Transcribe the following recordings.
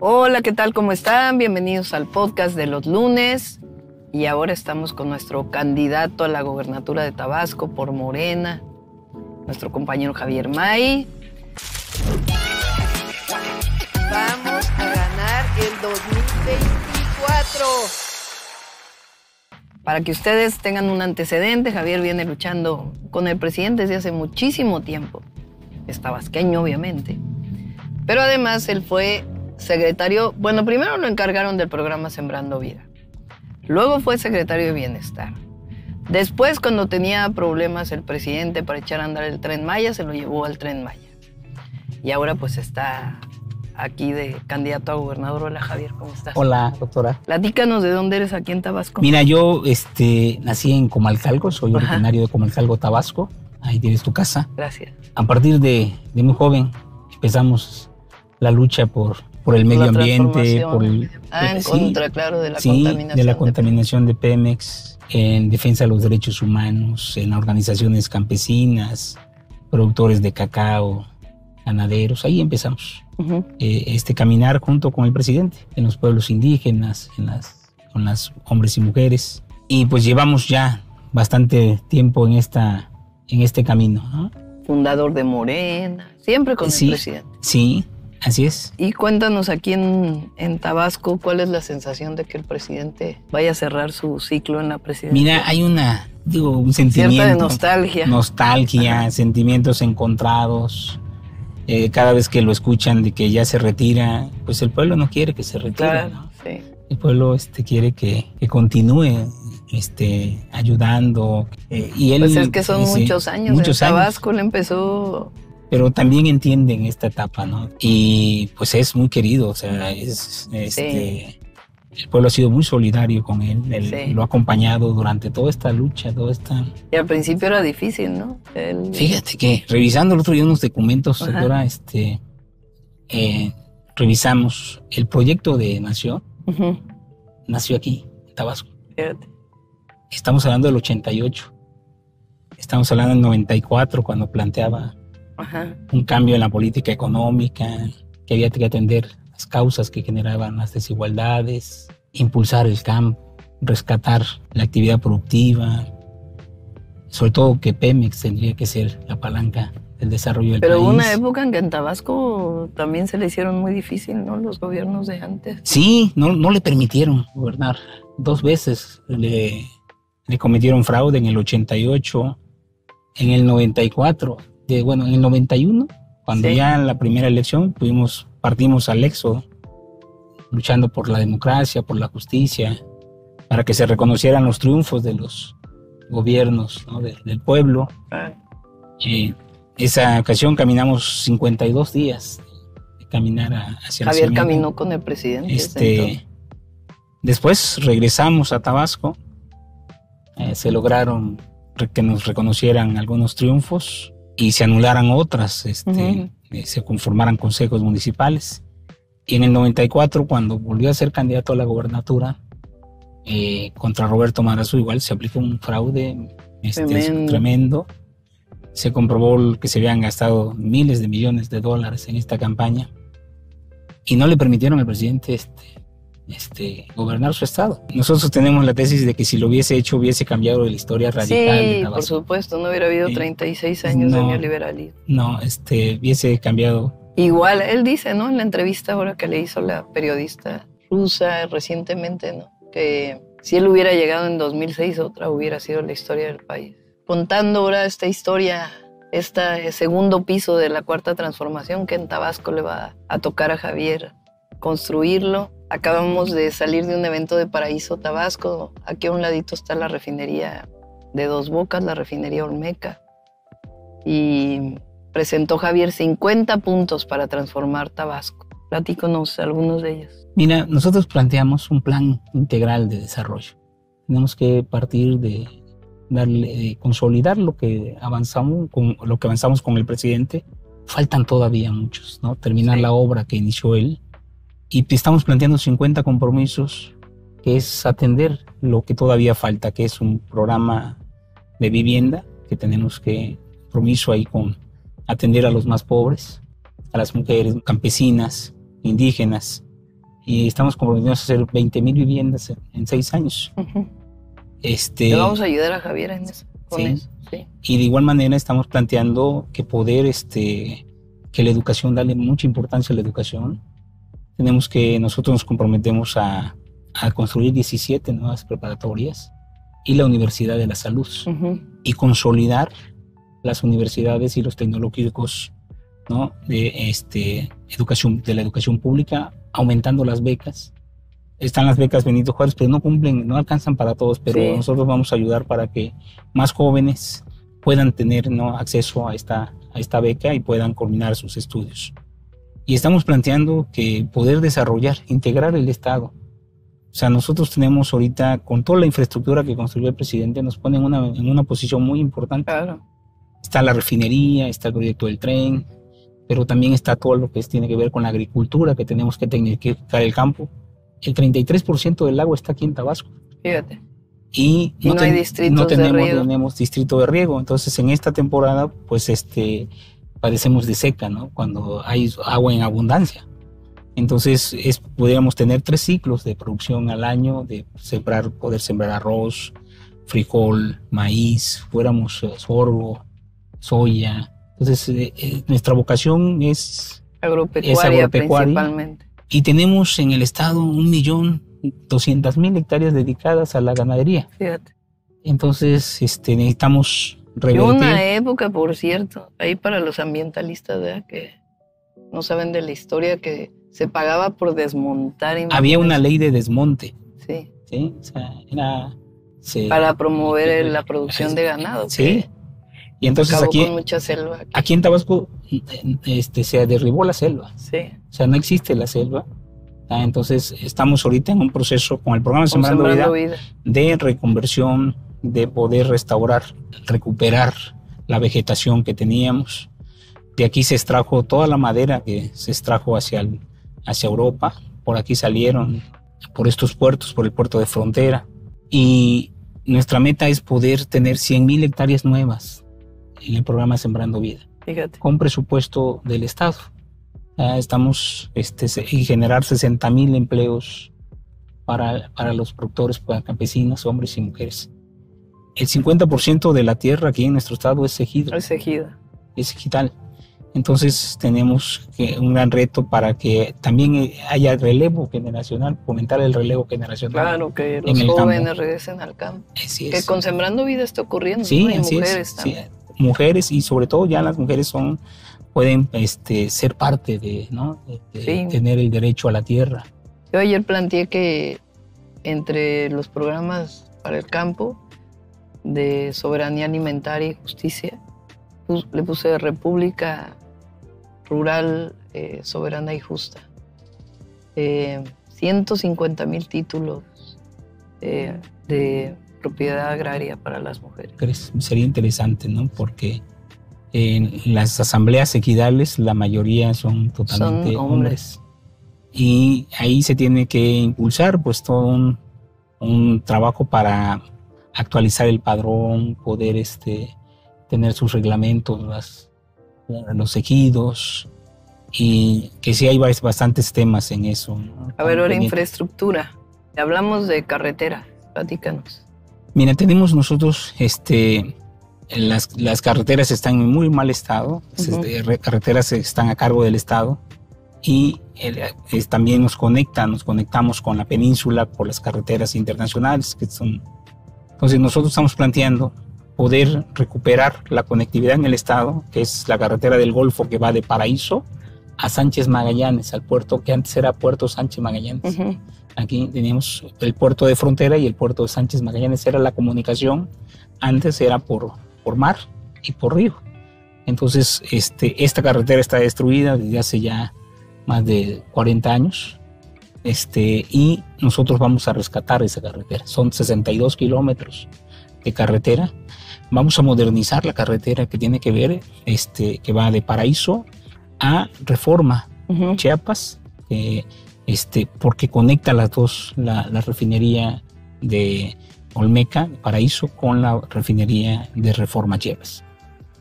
Hola, ¿qué tal? ¿Cómo están? Bienvenidos al podcast de los lunes. Y ahora estamos con nuestro candidato a la gobernatura de Tabasco por Morena, nuestro compañero Javier May. Vamos a ganar el 2024. Para que ustedes tengan un antecedente, Javier viene luchando con el presidente desde hace muchísimo tiempo. Es tabasqueño, obviamente. Pero además él fue secretario, bueno, primero lo encargaron del programa Sembrando Vida. Luego fue secretario de Bienestar. Después, cuando tenía problemas el presidente para echar a andar el tren Maya, se lo llevó al tren Maya. Y ahora pues está aquí de candidato a gobernador. Hola Javier, ¿cómo estás? Hola, doctora. Platícanos de dónde eres aquí en Tabasco. Mira, yo este, nací en Comalcalco, soy originario de Comalcalco, Tabasco. Ahí tienes tu casa. Gracias. A partir de, de muy joven empezamos la lucha por por el medio ambiente, por el, ah, en contra, claro, de la sí, contaminación. de la contaminación de Pemex, en defensa de los derechos humanos, en organizaciones campesinas, productores de cacao, ganaderos, ahí empezamos. Eh, este caminar junto con el presidente, en los pueblos indígenas, en las, con las hombres y mujeres. Y pues llevamos ya bastante tiempo en, esta, en este camino. Fundador de Morena, siempre con el presidente. Sí, Así es. Y cuéntanos aquí en, en, Tabasco, ¿cuál es la sensación de que el presidente vaya a cerrar su ciclo en la presidencia? Mira, hay una, digo, un sentimiento. Cierta de nostalgia. Nostalgia, sentimientos encontrados. Eh, cada vez que lo escuchan de que ya se retira, pues el pueblo no quiere que se retire. Claro, sí. El pueblo este, quiere que, que continúe este, ayudando. Eh, y él, pues es que son muchos años. Muchos en Tabasco le empezó pero también entienden esta etapa, ¿no? Y pues es muy querido, o sea, es, este, el pueblo ha sido muy solidario con él, él lo ha acompañado durante toda esta lucha, toda esta... Y al principio era difícil, ¿no? Fíjate que revisando el otro día unos documentos, ahora este, eh, revisamos el proyecto de Nación, nació aquí, en Tabasco. Fíjate. Estamos hablando del 88, estamos hablando del 94 cuando planteaba un cambio en la política económica, que había que atender las causas que generaban las desigualdades, impulsar el campo, rescatar la actividad productiva, sobre todo que Pemex tendría que ser la palanca del desarrollo del Pero país. Pero una época en que en Tabasco también se le hicieron muy difícil, ¿no? Los gobiernos de antes. Sí, no, no le permitieron gobernar. Dos veces le, le cometieron fraude en el 88, en el 94 bueno, en el 91, cuando ya en la primera elección partimos al éxodo, luchando por la democracia, por la justicia, para que se reconocieran los triunfos de los gobiernos del pueblo. Ah. Eh, esa ocasión caminamos 52 días de caminar hacia Javier caminó con el presidente. Este, después regresamos a Tabasco, eh, se lograron que nos reconocieran algunos triunfos y se anularan otras, este, eh, se conformaran consejos municipales. Y en el 94, cuando volvió a ser candidato a la gobernatura, eh, contra Roberto Marazo igual se aplicó un fraude este, tremendo. Se comprobó que se habían gastado miles de millones de dólares en esta campaña y no le permitieron al presidente este, este, gobernar su estado. Nosotros tenemos la tesis de que si lo hubiese hecho hubiese cambiado la historia radical. Sí, por supuesto, no hubiera habido 36 años de neoliberalismo. No, este, hubiese cambiado. Igual, él dice, ¿no? En la entrevista ahora que le hizo la periodista rusa recientemente, ¿no? Que si él hubiera llegado en 2006, otra hubiera sido la historia del país. Contando ahora esta historia, este segundo piso de la cuarta transformación que en Tabasco le va a tocar a Javier construirlo Acabamos de salir de un evento de Paraíso Tabasco. Aquí a un ladito está la refinería de Dos Bocas, la refinería Olmeca. Y presentó Javier 50 puntos para transformar Tabasco. Platíconos algunos de ellos. Mira, nosotros planteamos un plan integral de desarrollo. Tenemos que partir de darle, consolidar lo que avanzamos con lo que avanzamos con el presidente. Faltan todavía muchos, ¿no? Terminar la obra que inició él y estamos planteando 50 compromisos, que es atender lo que todavía falta, que es un programa de vivienda, que tenemos que, compromiso ahí con atender a los más pobres, a las mujeres campesinas, indígenas, y estamos comprometidos a hacer 20 mil viviendas en, seis años. este, Le vamos a ayudar a Javier en eso, con eso. Y de igual manera estamos planteando que poder, este, que la educación, darle mucha importancia a la educación. Tenemos que, nosotros nos comprometemos a, a construir 17 nuevas preparatorias y la Universidad de la Salud y consolidar las universidades y los tecnológicos ¿no? de, este, educación, de la educación pública, aumentando las becas. Están las becas Benito Juárez, pero no cumplen, no alcanzan para todos, pero nosotros vamos a ayudar para que más jóvenes puedan tener ¿no? acceso a esta, a esta beca y puedan culminar sus estudios. Y estamos planteando que poder desarrollar, integrar el Estado, o sea, nosotros tenemos ahorita, con toda la infraestructura que construyó el presidente, nos pone en una, en una posición muy importante. Claro. Está la refinería, está el proyecto del tren, pero también está todo lo que tiene que ver con la agricultura, que tenemos que tecnificar el campo. El 33% del agua está aquí en Tabasco. Fíjate. Y, no, hay distritos no tenemos, de riego. tenemos distrito de riego. Entonces, en esta temporada, pues, este, padecemos de seca, ¿no? Cuando hay agua en abundancia. Entonces, es, podríamos tener tres ciclos de producción al año, de sembrar, poder sembrar arroz, frijol, maíz, fuéramos sorgo, soya. Entonces, eh, eh, nuestra vocación es agropecuaria, principalmente. Y tenemos en el estado un millón doscientas mil hectáreas dedicadas a la ganadería. Fíjate. Entonces, este, necesitamos revertir. Y una época, por cierto, ahí para los ambientalistas, ¿verdad? que no saben de la historia que se pagaba por desmontar. Había una ley de desmonte. Sí. Sí, o sea, era... Para promover la producción de ganado. Sí. Y entonces aquí, mucha selva aquí, en Tabasco este, se derribó la selva. Sí. O sea, no existe la selva. Ah, entonces estamos ahorita en un proceso con el programa Sembrando, vida, de reconversión, de poder restaurar, recuperar la vegetación que teníamos. De aquí se extrajo toda la madera que se extrajo hacia el, hacia Europa. Por aquí salieron, por estos puertos, por el puerto de frontera. Y nuestra meta es poder tener 100.000 hectáreas nuevas en el programa Sembrando Vida. Fíjate. Con presupuesto del Estado. estamos este, y generar 60.000 empleos para, para los productores, para campesinos, hombres y mujeres. El 50% de la tierra aquí en nuestro estado es ejida. Es ejida. Es ejidal. Entonces tenemos un gran reto para que también haya relevo generacional, fomentar el relevo generacional. Claro, que los jóvenes regresen al campo. Que con Sembrando Vida está ocurriendo. Sí, mujeres también. Mujeres y sobre todo ya las mujeres son pueden este, ser parte de, ¿no? tener el derecho a la tierra. Yo ayer planteé que entre los programas para el campo de soberanía alimentaria y justicia, le puse República rural, eh, soberana y justa. 150 eh, mil títulos eh, de propiedad agraria para las mujeres. Sería interesante, ¿no? Porque en las asambleas equidales la mayoría son totalmente hombres. Y ahí se tiene que impulsar pues todo un, un trabajo para actualizar el padrón, poder este, tener sus reglamentos, las, los ejidos, y que sí hay bastantes temas en eso. A ver, ahora infraestructura. Hablamos de carretera, platícanos. Mira, tenemos nosotros, este, las, las carreteras están en muy mal estado, uh carreteras están a cargo del Estado y también nos conectan, nos conectamos con la península por las carreteras internacionales que son... Entonces nosotros estamos planteando poder recuperar la conectividad en el estado, que es la carretera del Golfo que va de Paraíso a Sánchez Magallanes, al puerto que antes era Puerto Sánchez Magallanes. Aquí teníamos el puerto de frontera y el puerto de Sánchez Magallanes era la comunicación. Antes era por, por mar y por río. Entonces, este, esta carretera está destruida desde hace ya más de 40 años. Este, y nosotros vamos a rescatar esa carretera. Son 62 kilómetros de carretera vamos a modernizar la carretera que tiene que ver, este, que va de Paraíso a Reforma, Chiapas, este, porque conecta las dos, la, refinería de Olmeca, Paraíso, con la refinería de Reforma Chiapas.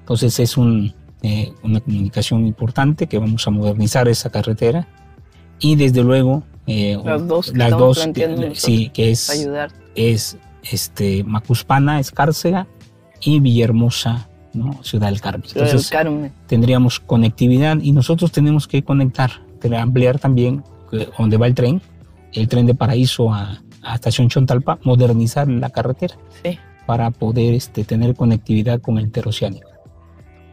Entonces es un, eh, una comunicación importante que vamos a modernizar esa carretera y desde luego Eh, las dos, las dos sí, que es, ayudar. es este, Macuspana, Escárcega y Villahermosa, ¿no? Ciudad del Carmen. Ciudad del Carmen. Tendríamos conectividad y nosotros tenemos que conectar, ampliar también donde va el tren, el tren de Paraíso a, a Estación Chontalpa, modernizar la carretera sí. para poder este, tener conectividad con el interoceánico.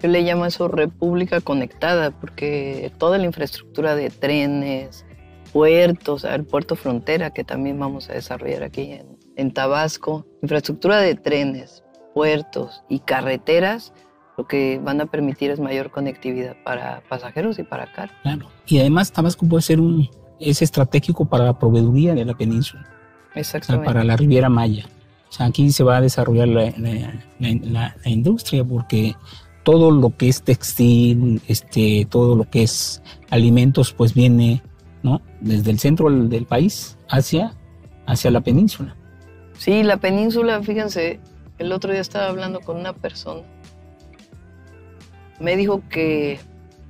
Yo le llamo eso República Conectada, porque toda la infraestructura de trenes, puertos, el puerto frontera que también vamos a desarrollar aquí en, en Tabasco, infraestructura de trenes, puertos y carreteras, lo que van a permitir es mayor conectividad para pasajeros y para carga. Claro. Y además Tabasco puede ser un es estratégico para la proveeduría de la península. Exactamente. para la Riviera Maya. O sea, aquí se va a desarrollar la, la, la, industria porque todo lo que es textil, este, todo lo que es alimentos, pues viene ¿no? desde el centro del país hacia, hacia la península. Sí, la península, fíjense, el otro día estaba hablando con una persona. Me dijo que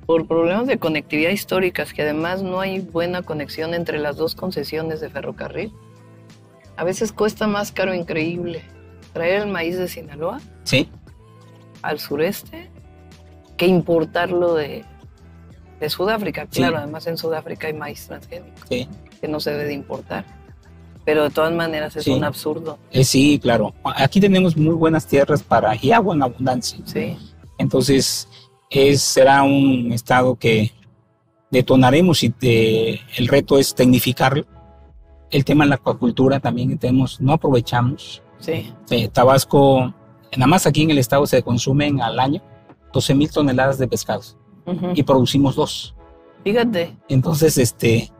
por problemas de conectividad históricas, que además no hay buena conexión entre las dos concesiones de ferrocarril, a veces cuesta más caro increíble traer el maíz de Sinaloa ¿Sí? al sureste que importarlo de, de Sudáfrica. Claro, además en Sudáfrica hay maíz transgénico sí. que no se debe de importar. Pero de todas maneras es un absurdo. Eh, sí, claro. Aquí tenemos muy buenas tierras para y agua en abundancia. Sí. Entonces, es, será un estado que detonaremos y el reto es tecnificarlo el tema de la acuacultura también tenemos, no aprovechamos. Sí. Tabasco, nada más aquí en el estado se consumen al año 12 mil toneladas de pescados y producimos dos. Fíjate. Entonces, este,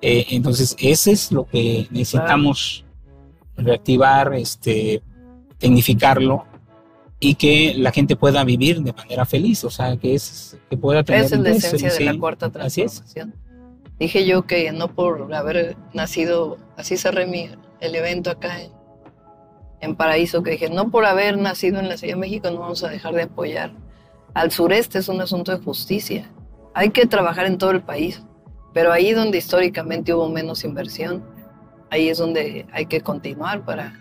eh, entonces ese es lo que necesitamos reactivar, este, tecnificarlo y que la gente pueda vivir de manera feliz, o sea, que es que pueda tener. Esa es la esencia de la cuarta transformación. Dije yo que no por haber nacido, así cerré mi, el evento acá en, en Paraíso, que dije, no por haber nacido en la Ciudad de México no vamos a dejar de apoyar. Al sureste es un asunto de justicia. Hay que trabajar en todo el país, pero ahí donde históricamente hubo menos inversión, ahí es donde hay que continuar para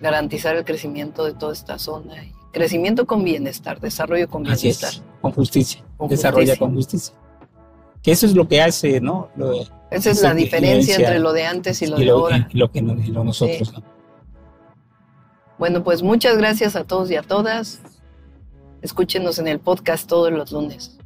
garantizar el crecimiento de toda esta zona. Crecimiento con bienestar, desarrollo con bienestar. Así con justicia. Desarrolla con justicia que eso es lo que hace, ¿no? Esa es la diferencia entre lo de antes y lo, de ahora. Y lo que nosotros, Bueno, pues muchas gracias a todos y a todas. Escúchenos en el podcast todos los lunes.